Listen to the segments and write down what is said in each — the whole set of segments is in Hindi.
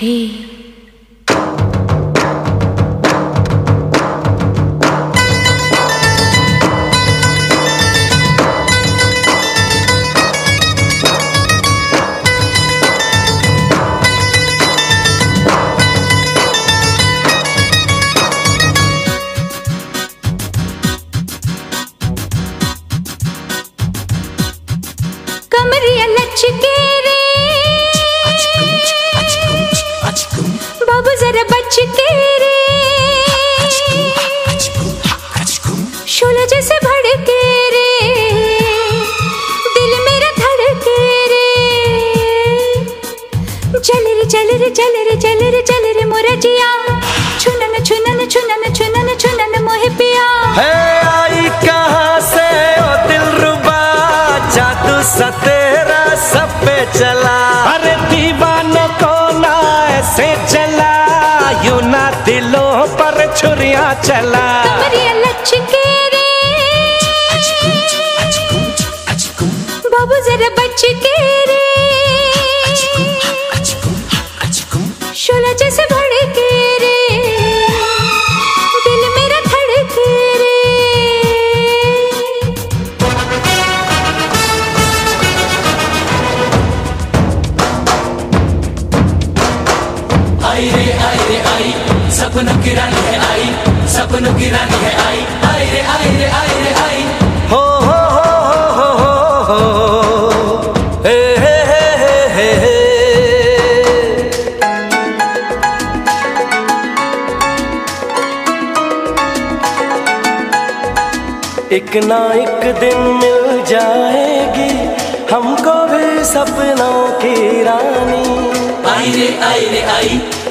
रे कमरिया लचके रे जरा बच के रे शोला जैसे भड़के रे। दिल मेरा धड़के रे। चल रे चल रे चल रे चल रे चल रे मोरा जिया। छुनन छुनन छुनन छुनन छुनन मोहे पिया। है आई कहाँ से ओ दिल रुबा? जादू सा तेरा सब पे चला। छुरियाँ चला। बाबू जरा बच के रे। शोला जैसे भड़के रे। दिल मेरा धड़के रे आई रे। आई रे सपनों की रानी है आई सपनों की रानी है आई आई रे आई रे आई रे आई हो हो हो हो हो हो हे हे हे हे हे एक ना एक दिन मिल जाएगी हमको भी सपनों की रानी। आई रे आई रे आई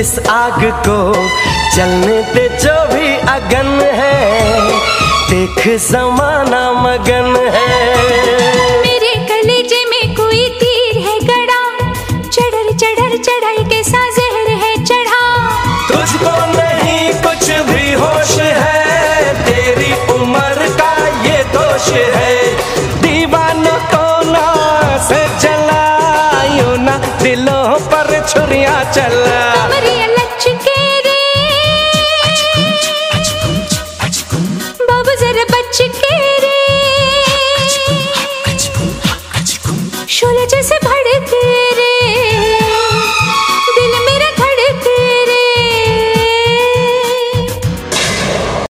इस आग को चलने पे जो भी अगन है देख समाना मगन है। मेरे कलेजे में कोई तीर है गड़ा चढ़र चढ़र चढ़ाई के जहर है चढ़ा। तुझको नहीं कुछ भी होश है तेरी उम्र का ये दोष है। दीवाना से ना दिलों पर छुरिया चला। बच के